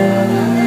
love.